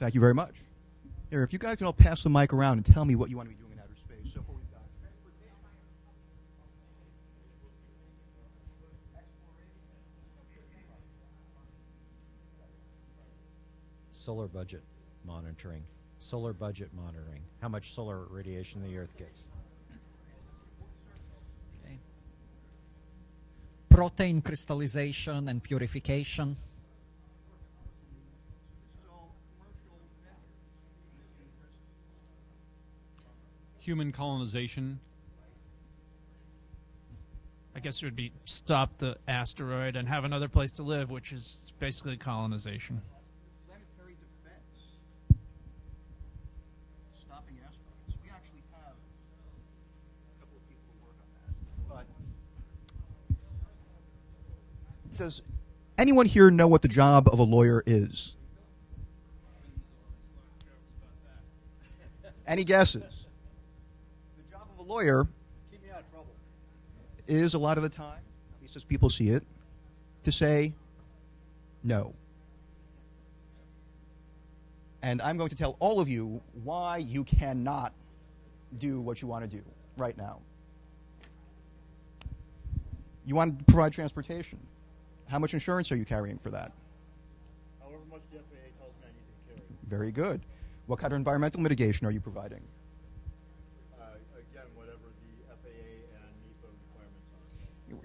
Thank you very much. Here, if you guys can all pass the mic around and tell me what you want to be doing in outer space. So far we've got Solar budget monitoring. Solar budget monitoring. How much solar radiation the Earth gets. Okay. Protein crystallization and purification. Human colonization. I guess it would be stop the asteroid and have another place to live, which is basically colonization. planetary defense. Stopping asteroids. We actually have uh, a couple of people who work on that. But does anyone here know what the job of a lawyer is? Any guesses? The job of a lawyer Keep me out of trouble. is a lot of the time, at least as people see it, to say no. And I'm going to tell all of you why you cannot do what you want to do right now. You want to provide transportation. How much insurance are you carrying for that? However much the FAA tells me I need to carry. Very good. What kind of environmental mitigation are you providing?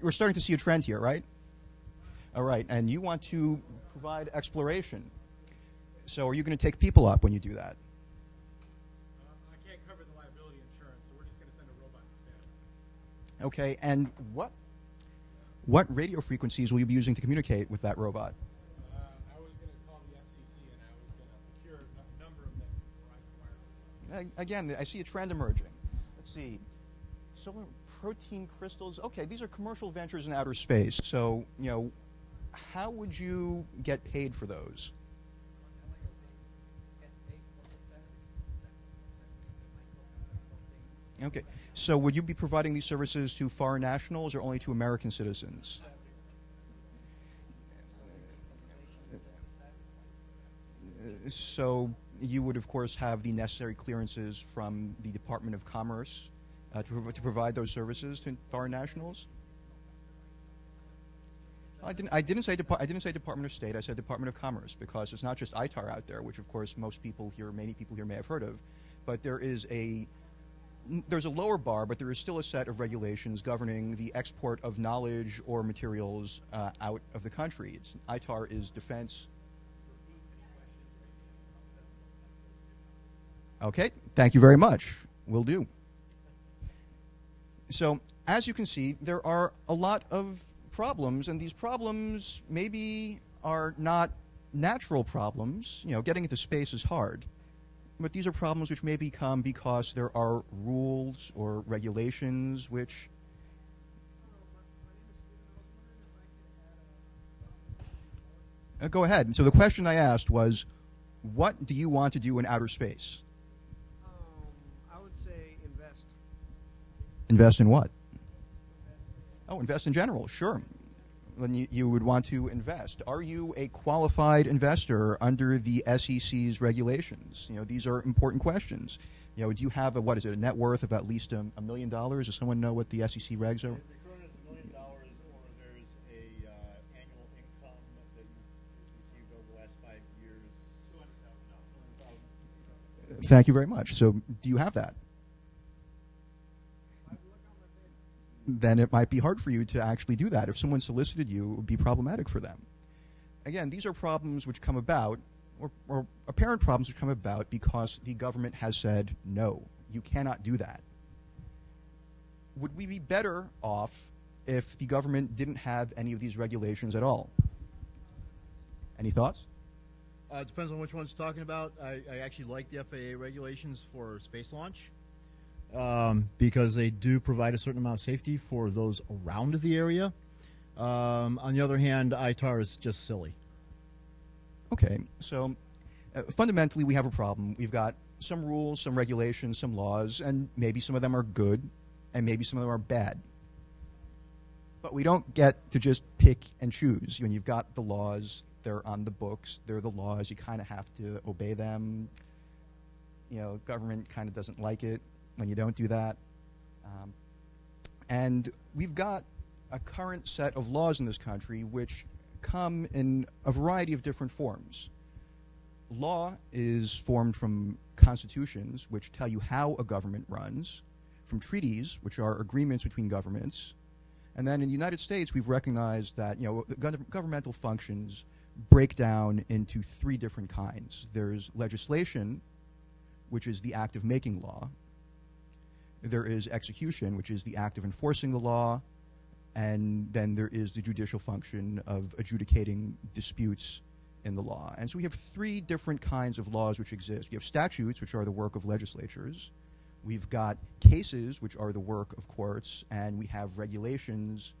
We're starting to see a trend here, right? All right, and you want to provide exploration. So are you going to take people up when you do that? I can't cover the liability insurance, so we're just going to send a robot instead. Okay, and what what radio frequencies will you be using to communicate with that robot? Uh, I was going to call the FCC and I was going to procure a number of them for Verizon Wireless. Again, I see a trend emerging. Let's see. Solar protein crystals. Okay, these are commercial ventures in outer space. So, you know, how would you get paid for those? Okay. So, would you be providing these services to foreign nationals or only to American citizens? So, you would, of course, have the necessary clearances from the Department of Commerce uh, to, to provide those services to foreign nationals. I didn't. I didn't say. Depar- I didn't say Department of State. I said Department of Commerce because it's not just ITAR out there, which of course most people here, many people here may have heard of, but there is a there's a lower bar, but there is still a set of regulations governing the export of knowledge or materials uh, out of the country. It's, ITAR is defense. Okay, thank you very much. Will do. So, as you can see, there are a lot of problems, and these problems maybe are not natural problems. You know, getting into space is hard. But these are problems which may become because there are rules or regulations which. Uh, go ahead. So the question I asked was, what do you want to do in outer space? Invest in what? Oh, invest in general, sure. Then you, you would want to invest. Are you a qualified investor under the SEC's regulations? You know, these are important questions. You know, do you have a what is it, a net worth of at least a, a million dollars? Does someone know what the SEC regs are? The current is a million dollars, or there's a uh, annual income that you've received over the last five years. Two hundred thousand dollars. Thank you very much. So, do you have that? Then it might be hard for you to actually do that. If someone solicited you, it would be problematic for them. Again, these are problems which come about, or, or apparent problems which come about because the government has said, no, you cannot do that. Would we be better off if the government didn't have any of these regulations at all? Any thoughts? Uh, it depends on which one's talking about. I, I actually like the FAA regulations for space launch um, because they do provide a certain amount of safety for those around the area. Um, on the other hand, ITAR is just silly. Okay, so uh, fundamentally, we have a problem. We've got some rules, some regulations, some laws, and maybe some of them are good, and maybe some of them are bad. But we don't get to just pick and choose when you've got the laws, They're on the books. They're the laws. You kind of have to obey them. You know, government kind of doesn't like it when you don't do that. Um, and we've got a current set of laws in this country which come in a variety of different forms. Law is formed from constitutions, which tell you how a government runs, from treaties, which are agreements between governments, and then in the United States, we've recognized that you know governmental functions break down into three different kinds. There's legislation, which is the act of making law. There is execution, which is the act of enforcing the law, and then there is the judicial function of adjudicating disputes in the law. And so we have three different kinds of laws which exist. You have statutes, which are the work of legislatures. We've got cases, which are the work of courts, and we have regulations,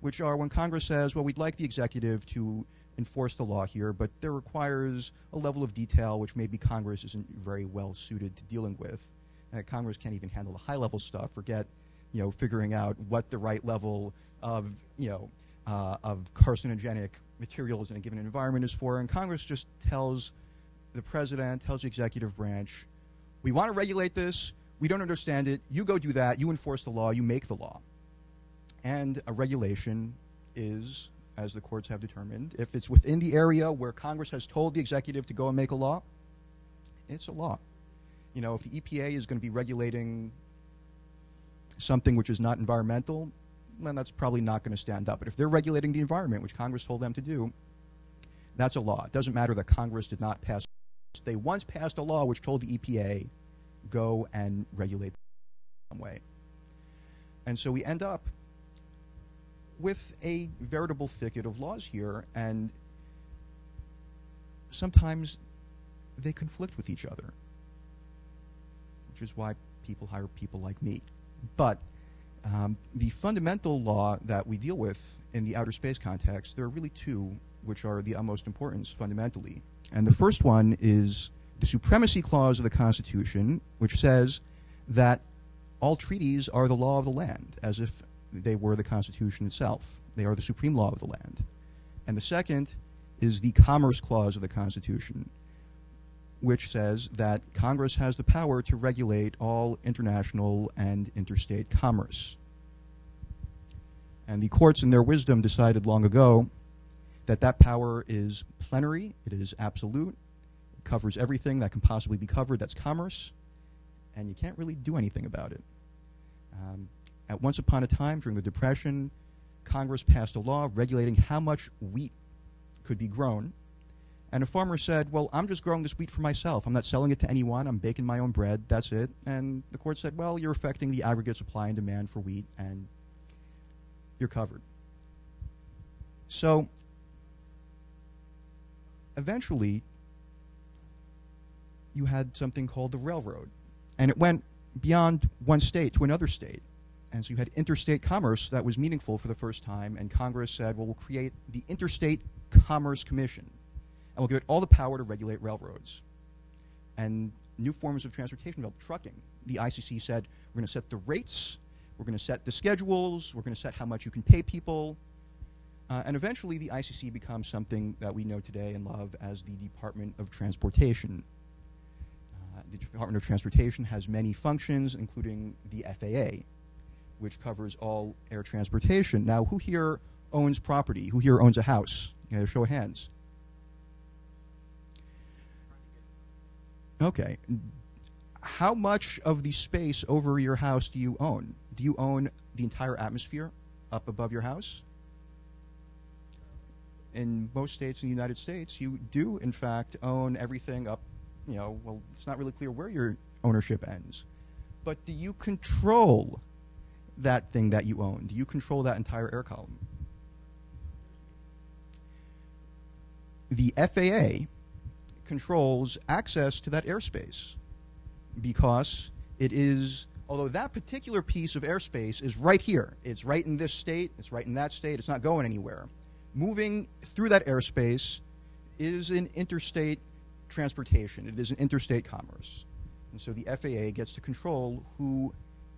which are when Congress says, well, we'd like the executive to enforce the law here, but there requires a level of detail which maybe Congress isn't very well suited to dealing with. Uh, Congress can't even handle the high level stuff. Forget, you know, figuring out what the right level of, you know, uh, of carcinogenic materials in a given environment is for. And Congress just tells the president, tells the executive branch, we want to regulate this. We don't understand it. You go do that. You enforce the law. You make the law. And a regulation is, as the courts have determined, if it's within the area where Congress has told the executive to go and make a law, it's a law. You know, if the EPA is going to be regulating something which is not environmental, then that's probably not going to stand up. But if they're regulating the environment, which Congress told them to do, that's a law. It doesn't matter that Congress did not pass. They once passed a law which told the EPA go and regulate some way. And so we end up with a veritable thicket of laws here, and sometimes they conflict with each other, which is why people hire people like me. But um, the fundamental law that we deal with in the outer space context, there are really two which are the utmost importance fundamentally. And the first one is the supremacy clause of the Constitution, which says that all treaties are the law of the land, as if they were the Constitution itself. They are the supreme law of the land. And the second is the Commerce Clause of the Constitution, which says that Congress has the power to regulate all international and interstate commerce. And the courts, in their wisdom, decided long ago that that power is plenary, it is absolute, it covers everything that can possibly be covered that's commerce, and you can't really do anything about it. Um, at once upon a time, during the Depression, Congress passed a law regulating how much wheat could be grown. And a farmer said, Well, I'm just growing this wheat for myself. I'm not selling it to anyone. I'm baking my own bread. That's it. And the court said, Well, you're affecting the aggregate supply and demand for wheat, and you're covered. So eventually, you had something called the railroad. And it went beyond one state to another state. And so you had interstate commerce that was meaningful for the first time, and Congress said, well, we'll create the Interstate Commerce Commission, and we'll give it all the power to regulate railroads. And new forms of transportation developed, trucking. The ICC said, we're going to set the rates, we're going to set the schedules, we're going to set how much you can pay people. Uh, and eventually, the ICC becomes something that we know today and love as the Department of Transportation. Uh, the Department of Transportation has many functions, including the FAA, which covers all air transportation. Now, who here owns property? Who here owns a house? You know, show of hands. Okay. How much of the space over your house do you own? Do you own the entire atmosphere up above your house? In most states in the United States, you do, in fact, own everything up, you know, well, it's not really clear where your ownership ends. But do you control that thing that you own? Do you control that entire air column? The FAA controls access to that airspace because it is, although that particular piece of airspace is right here, it's right in this state, it's right in that state, it's not going anywhere. Moving through that airspace is an interstate transportation, it is an interstate commerce. And so the FAA gets to control who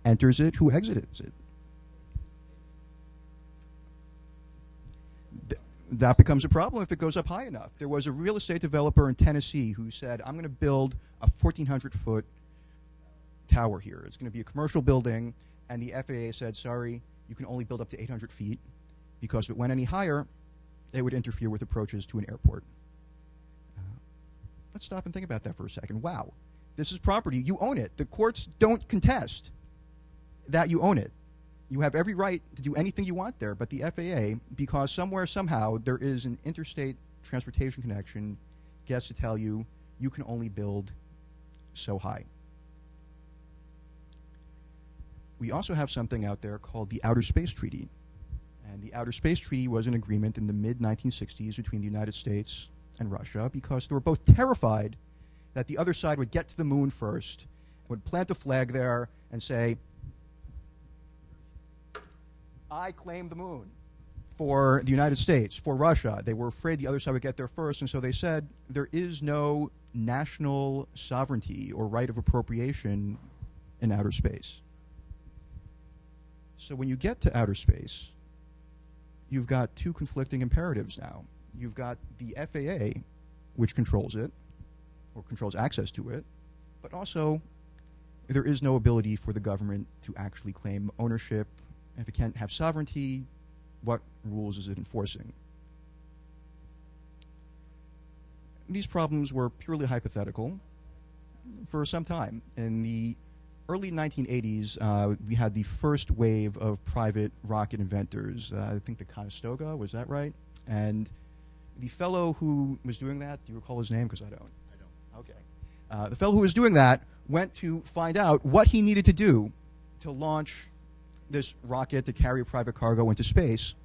enters it, who exits it. That becomes a problem if it goes up high enough. There was a real estate developer in Tennessee who said, I'm going to build a 1,400 foot tower here. It's going to be a commercial building. And the FAA said, sorry, you can only build up to 800 feet because if it went any higher, it would interfere with approaches to an airport. Uh, let's stop and think about that for a second. Wow, this is property. You own it. The courts don't contest that you own it. You have every right to do anything you want there, but the FAA, because somewhere, somehow, there is an interstate transportation connection, gets to tell you you can only build so high. We also have something out there called the Outer Space Treaty. And the Outer Space Treaty was an agreement in the mid 1960s between the United States and Russia because they were both terrified that the other side would get to the moon first, would plant a flag there, and say, I claim the moon for the United States, for Russia. They were afraid the other side would get there first, and so they said there is no national sovereignty or right of appropriation in outer space. So when you get to outer space, you've got two conflicting imperatives now. You've got the FAA, which controls it, or controls access to it, but also there is no ability for the government to actually claim ownership if it can't have sovereignty, what rules is it enforcing? These problems were purely hypothetical for some time. In the early 1980s, uh, we had the first wave of private rocket inventors. Uh, I think the Conestoga, was that right? And the fellow who was doing that, do you recall his name? Because I don't. I don't. Okay. Uh, the fellow who was doing that went to find out what he needed to do to launch this rocket to carry private cargo into space.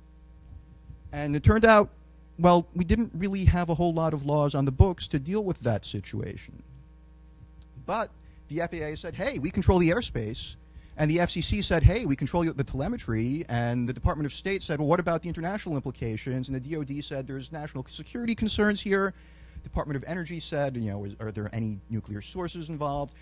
And it turned out, well, we didn't really have a whole lot of laws on the books to deal with that situation. But the FAA said, hey, we control the airspace. And the FCC said, hey, we control the telemetry. And the Department of State said, well, what about the international implications? And the DoD said, there's national security concerns here. Department of Energy said, you know, is, are there any nuclear sources involved?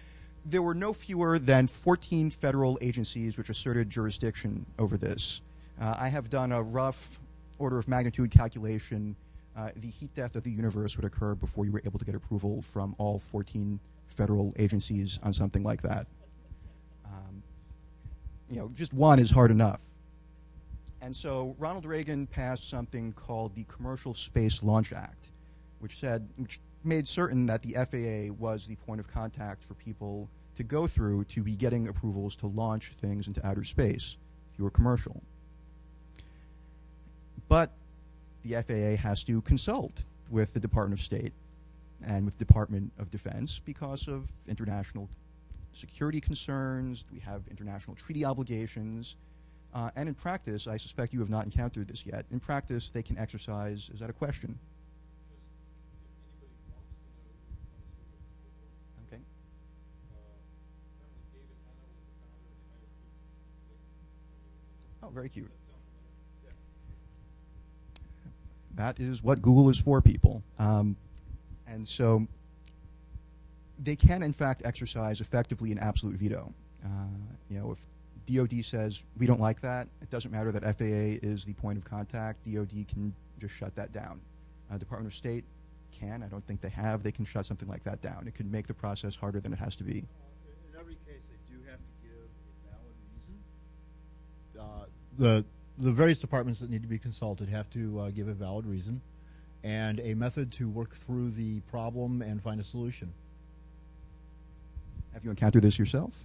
There were no fewer than 14 federal agencies which asserted jurisdiction over this. Uh, I have done a rough order of magnitude calculation. Uh, the heat death of the universe would occur before you were able to get approval from all 14 federal agencies on something like that. Um, you know, just one is hard enough. And so Ronald Reagan passed something called the Commercial Space Launch Act, which said, which made certain that the FAA was the point of contact for people to go through to be getting approvals to launch things into outer space if you were commercial. But the FAA has to consult with the Department of State and with the Department of Defense because of international security concerns. We have international treaty obligations. Uh, and in practice, I suspect you have not encountered this yet. In practice, they can exercise, is that a question? Very cute. That is what Google is for, people. Um, and so they can, in fact, exercise effectively an absolute veto. Uh, you know, if DoD says we don't like that, it doesn't matter that FAA is the point of contact. DoD can just shut that down. Uh, Department of State can. I don't think they have. They can shut something like that down. It could make the process harder than it has to be. The the various departments that need to be consulted have to uh, give a valid reason and a method to work through the problem and find a solution. Have you encountered this yourself?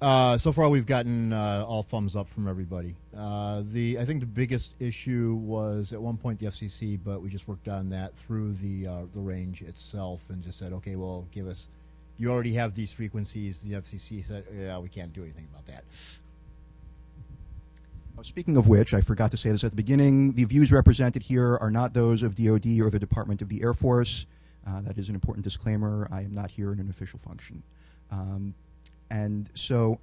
Uh, so far, we've gotten uh, all thumbs up from everybody. Uh, the I think the biggest issue was at one point the FCC, but we just worked on that through the uh, the range itself and just said, okay, well, give us. You already have these frequencies. The FCC said, yeah, we can't do anything about that. Speaking of which, I forgot to say this at the beginning. The views represented here are not those of DoD or the Department of the Air Force. Uh, that is an important disclaimer. I am not here in an official function. Um, and so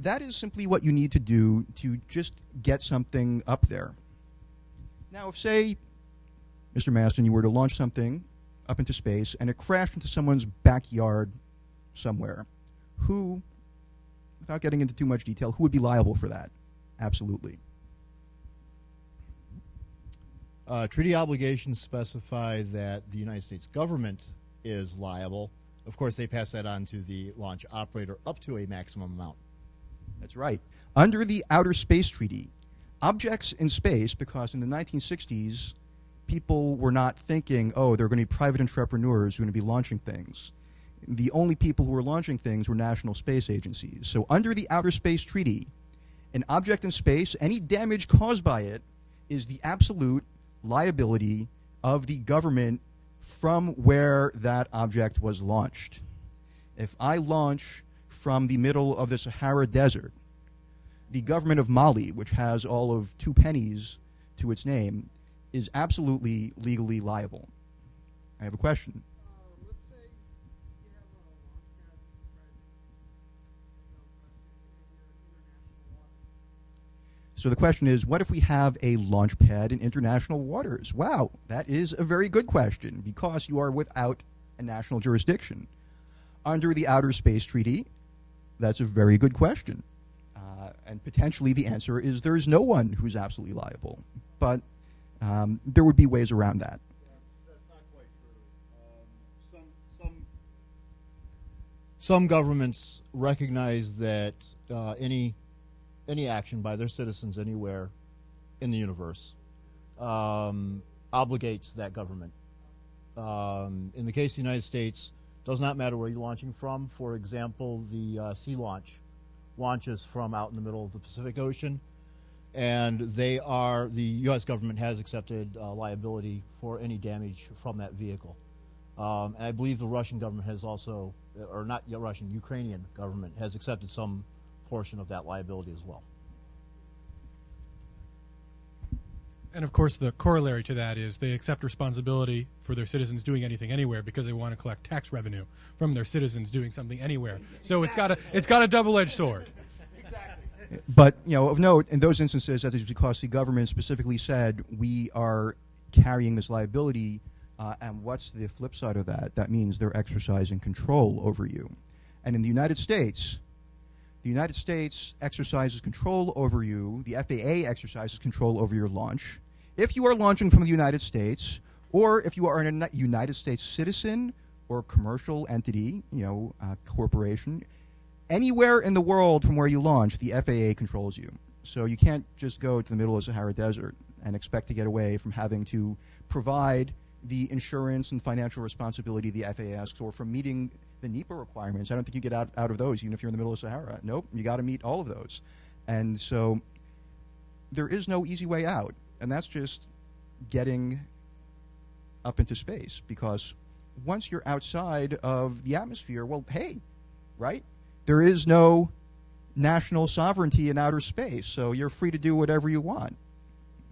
that is simply what you need to do to just get something up there. Now, if, say, Mr. Maston, you were to launch something up into space and it crashed into someone's backyard somewhere, who, without getting into too much detail, who would be liable for that? Absolutely. Uh, treaty obligations specify that the United States government is liable. Of course, they pass that on to the launch operator up to a maximum amount. That's right. Under the Outer Space Treaty, objects in space, because in the 1960s, people were not thinking, oh, there are going to be private entrepreneurs who are going to be launching things. The only people who were launching things were national space agencies. So, under the Outer Space Treaty, an object in space, any damage caused by it, is the absolute liability of the government from where that object was launched. If I launch from the middle of the Sahara Desert, the government of Mali, which has all of two pennies to its name, is absolutely legally liable. I have a question. So the question is, what if we have a launch pad in international waters? Wow, that is a very good question because you are without a national jurisdiction. Under the Outer Space Treaty, that's a very good question. Uh, and potentially the answer is there's no one who's absolutely liable. But um, there would be ways around that. Um, some governments recognize that uh, any, any action by their citizens anywhere in the universe um, obligates that government. Um, in the case of the United States, does not matter where you're launching from. For example, the uh, sea launch launches from out in the middle of the Pacific Ocean and they are the U.S. government has accepted uh, liability for any damage from that vehicle. Um, and I believe the Russian government has also, or not yet Russian, Ukrainian government has accepted some portion of that liability as well. And of course, the corollary to that is they accept responsibility for their citizens doing anything anywhere because they want to collect tax revenue from their citizens doing something anywhere. So it's got a it's got a double-edged sword. exactly. But you know, of note, in those instances, that is because the government specifically said we are carrying this liability. Uh, and what's the flip side of that? That means they're exercising control over you. And in the United States, the United States exercises control over you. The FAA exercises control over your launch. If you are launching from the United States, or if you are a United States citizen or commercial entity, you know, uh, corporation, anywhere in the world from where you launch, the FAA controls you. So you can't just go to the middle of the Sahara Desert and expect to get away from having to provide the insurance and financial responsibility the FAA asks for from meeting the NEPA requirements. I don't think you get out, out of those, even if you're in the middle of Sahara. Nope, you got to meet all of those. And so there is no easy way out. And that's just getting up into space because once you're outside of the atmosphere, well, hey, right? There is no national sovereignty in outer space, so you're free to do whatever you want,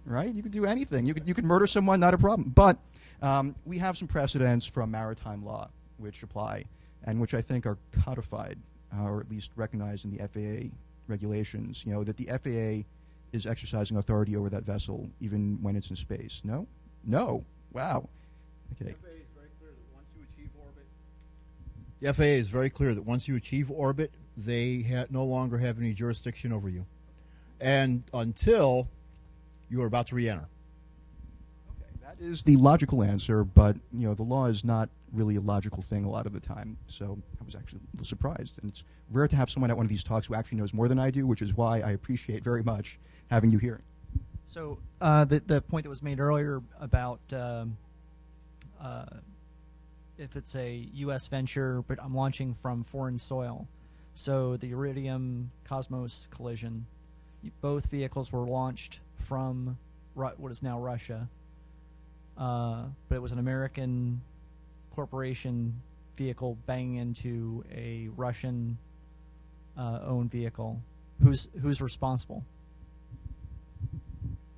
right? You can do anything. You could you could murder someone, not a problem. But um, we have some precedents from maritime law which apply and which I think are codified uh, or at least recognized in the FAA regulations. You know that the FAA is exercising authority over that vessel even when it's in space. No, no. Wow. Okay. The FAA is very clear that once you achieve orbit, they ha- no longer have any jurisdiction over you, and until you are about to re-enter. Okay, that is the logical answer, but you know the law is not really a logical thing a lot of the time. So I was actually surprised, and it's rare to have someone at one of these talks who actually knows more than I do, which is why I appreciate very much having you here. So uh, the the point that was made earlier about um, uh, if it's a U.S. venture, but I'm launching from foreign soil. So the Iridium Cosmos collision, both vehicles were launched from what is now Russia, uh, but it was an American corporation vehicle banging into a Russian uh, owned vehicle. Who's who's responsible?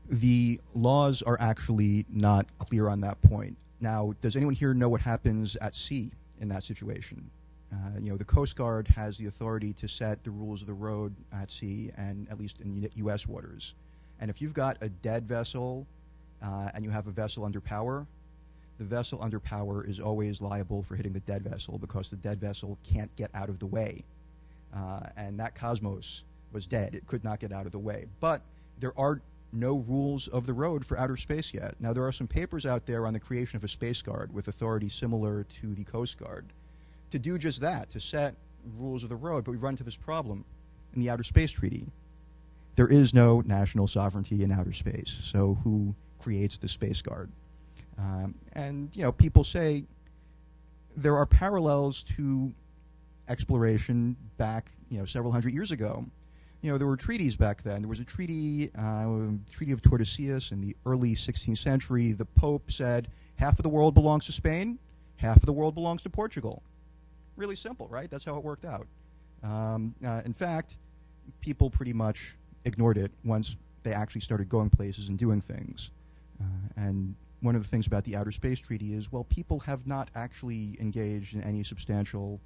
The laws are actually not clear on that point. Now, does anyone here know what happens at sea in that situation? Uh, you know, the Coast Guard has the authority to set the rules of the road at sea, and at least in U.S. waters. And if you've got a dead vessel uh, and you have a vessel under power, the vessel under power is always liable for hitting the dead vessel because the dead vessel can't get out of the way. Uh, and that Cosmos was dead; it could not get out of the way. But there are no rules of the road for outer space yet. Now, there are some papers out there on the creation of a space guard with authority similar to the Coast Guard to do just that, to set rules of the road. But we run into this problem in the Outer Space Treaty. There is no national sovereignty in outer space, so who creates the Space Guard? Um, and, you know, people say there are parallels to exploration back, you know, several hundred years ago. You know, there were treaties back then. There was a treaty, uh, Treaty of Tordesillas in the early 16th century. The Pope said half of the world belongs to Spain, half of the world belongs to Portugal. Really simple, right? That's how it worked out. Um, uh, in fact, people pretty much ignored it once they actually started going places and doing things. And one of the things about the Outer Space Treaty is, well, people have not actually engaged in any substantial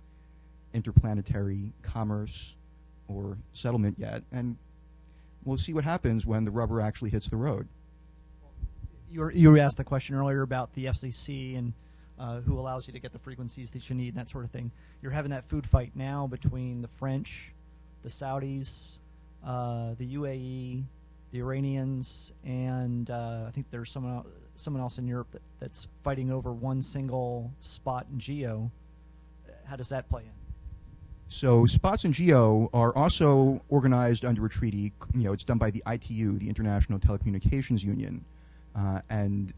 interplanetary commerce or settlement yet, and we'll see what happens when the rubber actually hits the road. You were, you were asked the question earlier about the FCC and uh, who allows you to get the frequencies that you need and that sort of thing. You're having that food fight now between the French, the Saudis, uh, the UAE, the Iranians, and uh, I think there's someone el- someone else in Europe that, that's fighting over one single spot in geo. How does that play in? So spots in geo are also organized under a treaty. You know, it's done by the ITU, the International Telecommunications Union, uh, and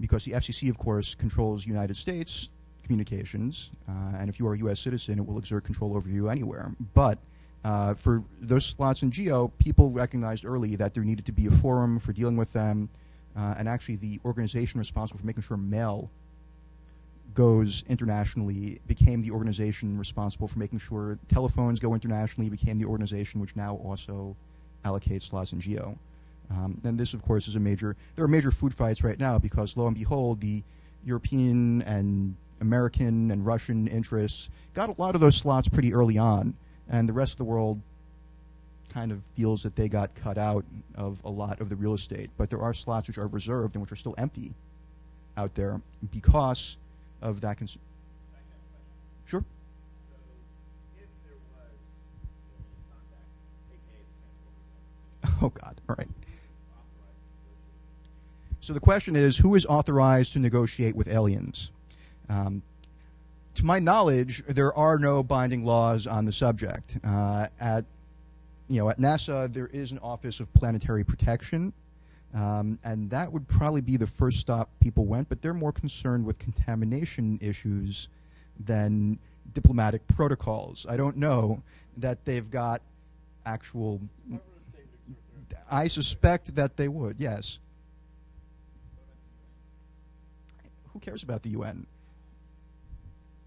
because the FCC, of course, controls United States communications, uh, and if you are a U.S. citizen, it will exert control over you anywhere. But uh, for those slots in geo, people recognized early that there needed to be a forum for dealing with them, uh, and actually the organization responsible for making sure mail goes internationally became the organization responsible for making sure telephones go internationally became the organization which now also allocates slots in geo um, and this of course is a major there are major food fights right now because lo and behold the european and american and russian interests got a lot of those slots pretty early on and the rest of the world kind of feels that they got cut out of a lot of the real estate but there are slots which are reserved and which are still empty out there because of that. Cons- sure. Oh God! All right. So the question is, who is authorized to negotiate with aliens? Um, to my knowledge, there are no binding laws on the subject. Uh, at you know, at NASA, there is an Office of Planetary Protection, um, and that would probably be the first stop people went, but they're more concerned with contamination issues than diplomatic protocols. I don't know that they've got actual. I suspect that they would, yes. Who cares about the UN?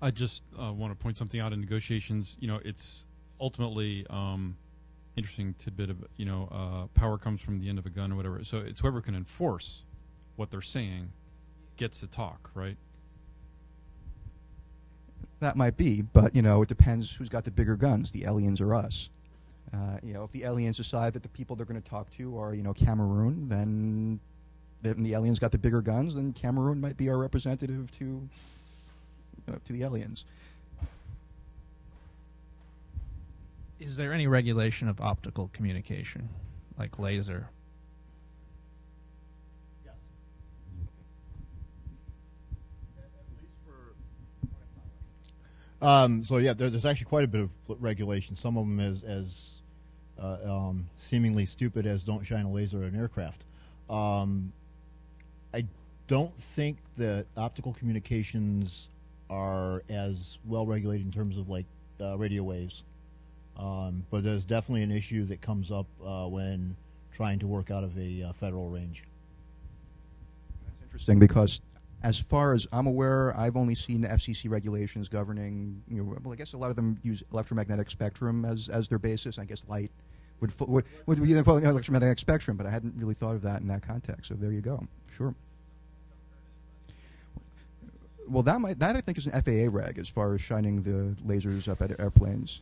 I just uh, want to point something out in negotiations. You know, it's ultimately um, interesting tidbit of you know uh, power comes from the end of a gun or whatever. So it's whoever can enforce what they're saying gets to talk, right? That might be, but you know, it depends who's got the bigger guns, the aliens or us. Uh, you know, if the aliens decide that the people they're going to talk to are, you know, Cameroon, then then the aliens got the bigger guns, then Cameroon might be our representative to to the aliens. Is there any regulation of optical communication, like laser? Yes. Um, so yeah, there, there's actually quite a bit of regulation. Some of them as as uh, um, seemingly stupid as don't shine a laser at an aircraft. Um, I don't think that optical communications are as well regulated in terms of like uh, radio waves, um, but there's definitely an issue that comes up uh, when trying to work out of a uh, federal range. That's interesting because, as far as I'm aware, I've only seen FCC regulations governing. You know, well, I guess a lot of them use electromagnetic spectrum as as their basis. I guess light would would, would be the electromagnetic spectrum, but I hadn't really thought of that in that context. So there you go. Sure. Well, that might that I think is an FAA reg as far as shining the lasers up at airplanes.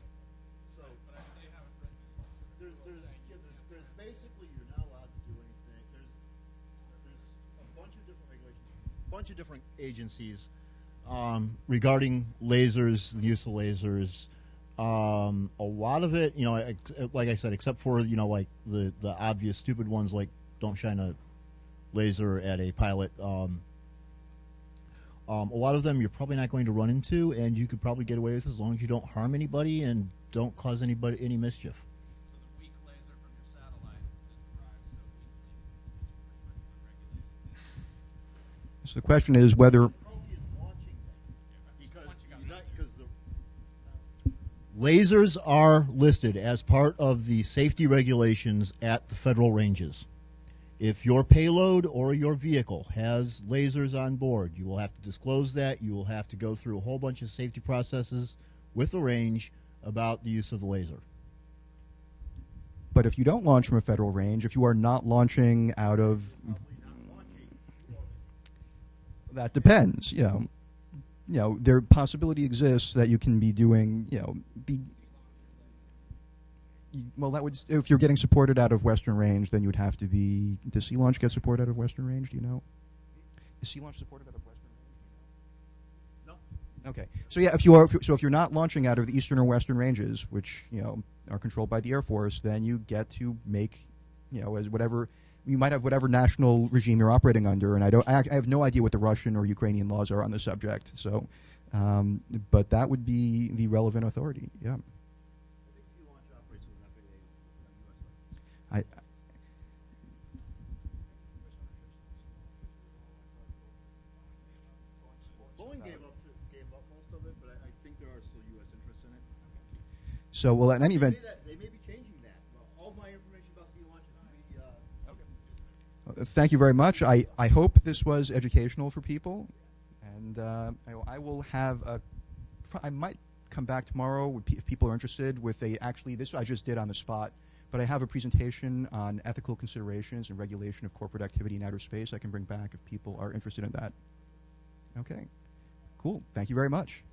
Bunch of different agencies um, regarding lasers, the use of lasers. Um, a lot of it, you know, ex- like I said, except for you know, like the the obvious stupid ones like don't shine a laser at a pilot. Um, um, a lot of them you're probably not going to run into, and you could probably get away with as long as you don't harm anybody and don't cause anybody any mischief. So the weak laser from your satellite that arrives so weakly is pretty much unregulated. So the question is whether Lasers are listed as part of the safety regulations at the federal ranges. If your payload or your vehicle has lasers on board, you will have to disclose that. You will have to go through a whole bunch of safety processes with the range about the use of the laser. But if you don't launch from a federal range, if you are not launching out of that depends, you know. You know, there possibility exists that you can be doing, you know, be well, that would if you're getting supported out of Western Range, then you would have to be. Does Sea Launch get support out of Western Range? Do you know? Is Sea Launch supported out of Western Range? No. Okay, so yeah, if you are, so if you're not launching out of the Eastern or Western Ranges, which you know are controlled by the Air Force, then you get to make, you know, as whatever you might have whatever national regime you're operating under, and I don't, I, I have no idea what the Russian or Ukrainian laws are on the subject. So, um, but that would be the relevant authority. Yeah. It. But I think there are still U.S. interests in it. So, well, in any event, they may be changing that. All my information about sea launch is going to be. Uh, Uh, Thank you very much. I, I hope this was educational for people, and uh, I, I will have a. I might come back tomorrow if people are interested with a actually this I just did on the spot, but I have a presentation on ethical considerations and regulation of corporate activity in outer space. I can bring back if people are interested in that. Okay, cool. Thank you very much.